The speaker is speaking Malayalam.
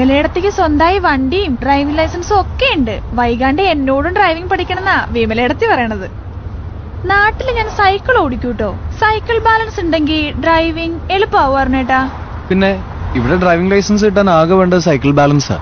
വിമലയിടത്തേക്ക് സ്വന്തമായി വണ്ടിയും ഡ്രൈവിംഗ് ലൈസൻസും ഒക്കെ ഉണ്ട്. വൈകാണ്ട് എന്നോടും ഡ്രൈവിംഗ് പഠിക്കണമെന്നാ വിമലയിടത്തി പറയണത്. നാട്ടിൽ ഞാൻ സൈക്കിൾ ഓടിക്കൂട്ടോ. സൈക്കിൾ ബാലൻസ് ഉണ്ടെങ്കിൽ ഡ്രൈവിംഗ് എളുപ്പമാവും പിന്നെ ഇവിടെ ഡ്രൈവിംഗ് ലൈസൻസ് കിട്ടാൻ ആകെ വേണ്ടത് സൈക്കിൾ ബാലൻസാ